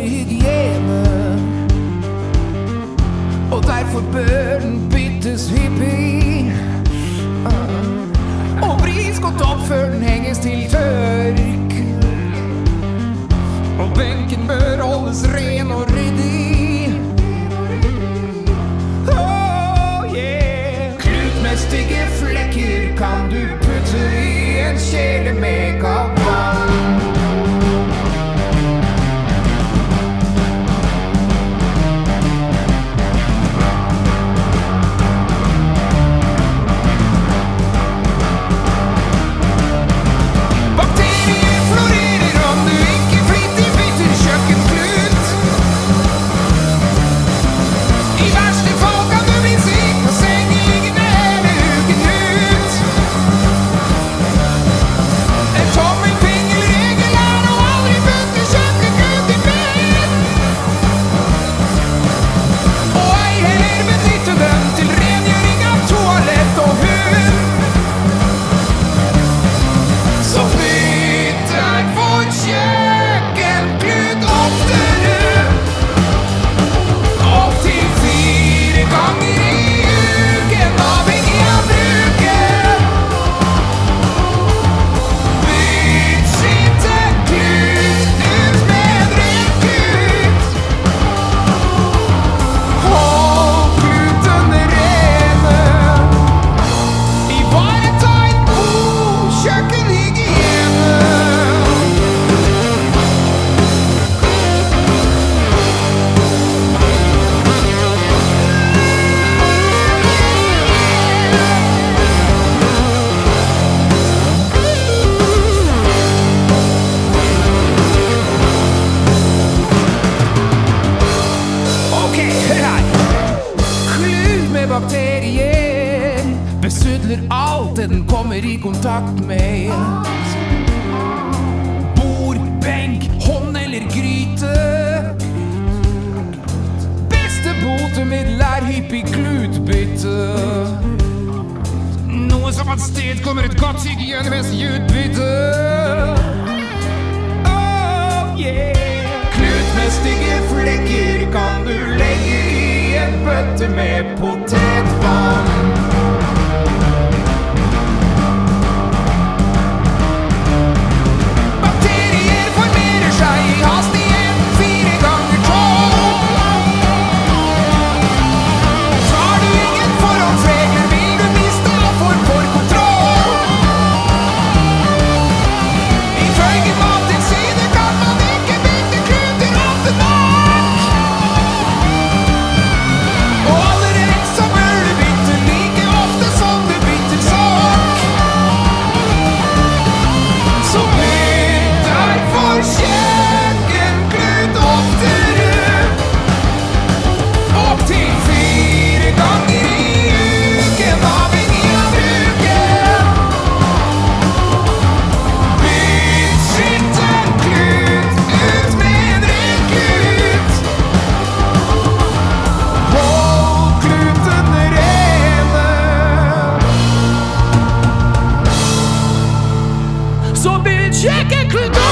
dårlig hygiene. Og derfor bør den byttes hyppig. Ah. Og vris godt opp før den henges til tørk. Og benken bør holdes ren og ryddig. Oh, yeah. Klut med stygge flekker kan du putte i en kjele med. Kommer i kontakt med. Bord, benk, hånd eller gryte. Beste botemiddel er hyppig klutbytte. Noe som at sted kommer et godt hygienemessig utbytte. Oh, yeah. Klut med stygge flekker kan du legge i en bøtte med potetvann. Jack and Crusoe.